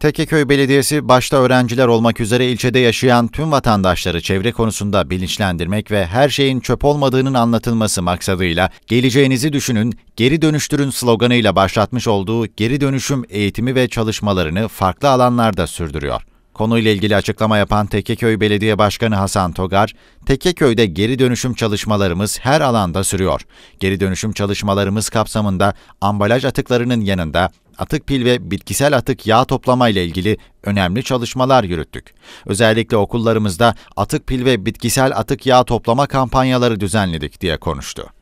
Tekkeköy Belediyesi başta öğrenciler olmak üzere ilçede yaşayan tüm vatandaşları çevre konusunda bilinçlendirmek ve her şeyin çöp olmadığının anlatılması maksadıyla geleceğinizi düşünün, geri dönüştürün sloganıyla başlatmış olduğu geri dönüşüm eğitimi ve çalışmalarını farklı alanlarda sürdürüyor. Konuyla ilgili açıklama yapan Tekkeköy Belediye Başkanı Hasan Togar, Tekkeköy'de geri dönüşüm çalışmalarımız her alanda sürüyor. Geri dönüşüm çalışmalarımız kapsamında ambalaj atıklarının yanında atık pil ve bitkisel atık yağ toplama ile ilgili önemli çalışmalar yürüttük. Özellikle okullarımızda atık pil ve bitkisel atık yağ toplama kampanyaları düzenledik diye konuştu.